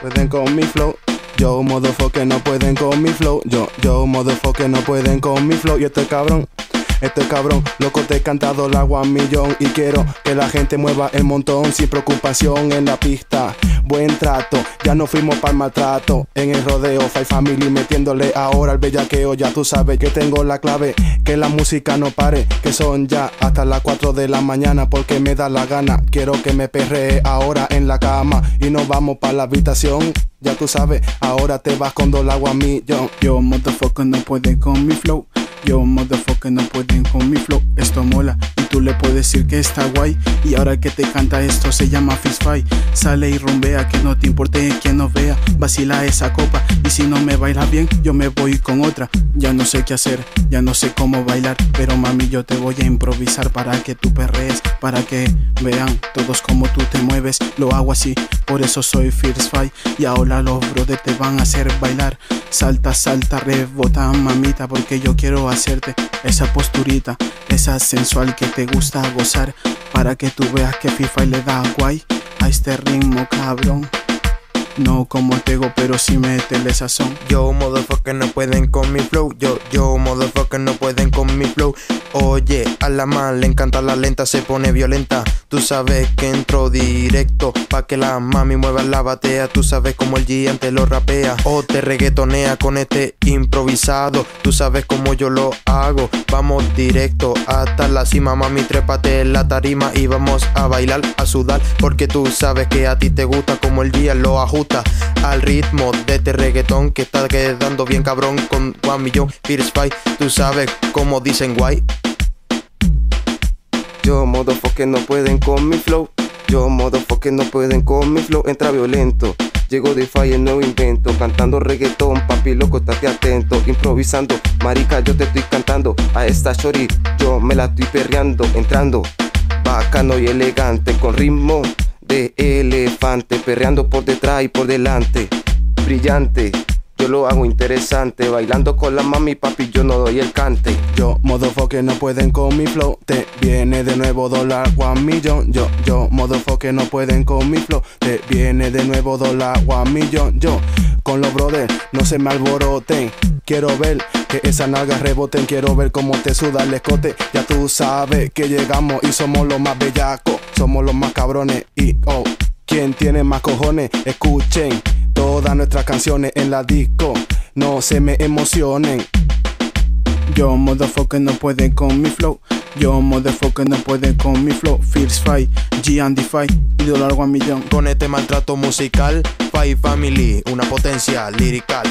pueden con mi flow. Yo, motherfucker, no pueden con mi flow. Yo, yo, motherfucker, no pueden con mi flow. Y este cabrón, este cabrón, loco te he cantado el agua millón. Y quiero que la gente mueva el montón sin preocupación en la pista. Buen trato, ya no fuimos para maltrato. En el rodeo, Five Family metiéndole ahora al bellaqueo. Ya tú sabes que tengo la clave, que la música no pare. Que son ya hasta las 4 de la mañana porque me da la gana. Quiero que me perree ahora en la cama y nos vamos para la habitación. Ya tú sabes, ahora te vas con dos agua mí, yo. Motherfucker, no pueden con mi flow. Yo, motherfucker, no pueden con mi flow. Esto mola y tú le puedes decir que está guay. Y ahora que te canta esto se llama Fist Fight. Sale y rumbea, que no te importe quien nos vea. Vacila esa copa y si no me baila bien, yo me voy con otra. Ya no sé qué hacer, ya no sé cómo bailar. Pero mami, yo te voy a improvisar para que tú perrees. Para que vean todos cómo tú te mueves. Lo hago así, por eso soy Fierce Fight. Y ahora los brothers te van a hacer bailar. Salta, salta, rebota, mamita, porque yo quiero hacerte esa posturita, esa sensual que te gusta gozar, para que tú veas que FIFA le da guay a este ritmo, cabrón. No como Tego, pero sí métele sazón. Yo, motherfucker, no pueden con mi flow. Yo, yo, motherfucker, no pueden con mi flow. Oye, a la mal le encanta la lenta, se pone violenta. Tú sabes que entro directo pa' que la mami mueva la batea. Tú sabes como el gigante lo rapea o te reggaetonea con este improvisado. Tú sabes como yo lo hago. Vamos directo hasta la cima, mami, trépate en la tarima y vamos a bailar, a sudar. Porque tú sabes que a ti te gusta como el día lo ajusta al ritmo de este reggaetón que está quedando bien cabrón con One Million Fierce Fight. Tú sabes como dicen guay. Yo, motherfucker, no pueden con mi flow. Yo, motherfucker, no pueden con mi flow. Entra violento. Llego de fire, nuevo invento. Cantando reggaetón, papi loco, estate atento. Improvisando, marica, yo te estoy cantando. A esta shorty, yo me la estoy perreando. Entrando, bacano y elegante. Con ritmo elefante. Perreando por detrás y por delante. Brillante. Yo lo hago interesante, bailando con la mami, papi, yo no doy el cante. Yo, motherfucker, no pueden con mi flow. Te viene de nuevo dólar, one millón. Yo, yo, motherfucker, no pueden con mi flow. Te viene de nuevo dólar, one millón. Yo, con los brothers, no se me alboroten. Quiero ver que esas nalgas reboten. Quiero ver cómo te suda el escote. Ya tú sabes que llegamos y somos los más bellacos. Somos los más cabrones y oh. ¿Quién tiene más cojones? Escuchen todas nuestras canciones en la disco. No se me emocionen. Yo, motherfucker, no pueden con mi flow. Yo, motherfucker, no pueden con mi flow. Fierce Fight, G and Fight, y largo a millón. Con este maltrato musical, Five Family, una potencia lirical.